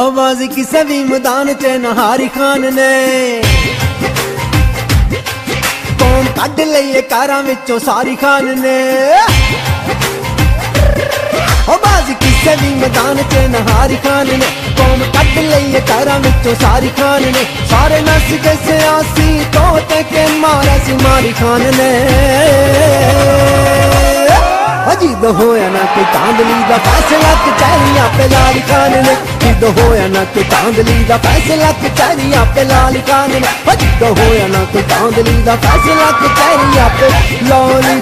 ਆਵਾਜ਼ ਕਿਸੇ ਵੀ ਮੈਦਾਨ 'ਚ ਨਹਾਰੀ ਖਾਨ ਨੇ। ਕੌਮ ਕੱਢ ਲਈਏ ਕਾਰਾਂ ਵਿੱਚੋਂ ਸਾਰੀ ਖਾਨ ਨੇ। ਆਵਾਜ਼ ਕਿਸੇ ਵੀ ਮੈਦਾਨ 'ਚ ਨਹਾਰੀ ਖਾਨ ਨੇ। ਕੌਮ ਕੱਢ ਲਈਏ ਕਾਰਾਂ ਵਿੱਚੋਂ ਸਾਰੀ ਖਾਨ ਨੇ। ਸਾਰੇ ਨਸ ਕੇ ਸਿਆਸੀ ਤੋਂ ਤੇ ਕੇ ਮਾਰਿਆ ਸੀ ਮਾਰੀ ਖਾਨ ਨੇ। ਅਜੀਦ ਹੋਇਆ ਨਾ ਕਿ ਕਾਂਦਲੀ ਦਾ ਫੈਸਲਾ ਕਚਹਿਰੀਆਂ ਪੇ ਲਾਲ ਖਾਨ ਨੇ। ਜਿੱਦ ਹੋਇਆ ਨਾ ਕਿ ਕਾਂਦਲੀ ਦਾ ਫੈਸਲਾ ਕਚਹਿਰੀਆਂ ਪੇ ਲਾਲ ਖਾਨ ਨੇ। ਅਜੀਦ ਹੋਇਆ ਨਾ ਕਿ ਕਾਂਦਲੀ ਦਾ ਫੈਸਲਾ ਕਚਹਿਰੀਆਂ ਪੇ ਲਾਲ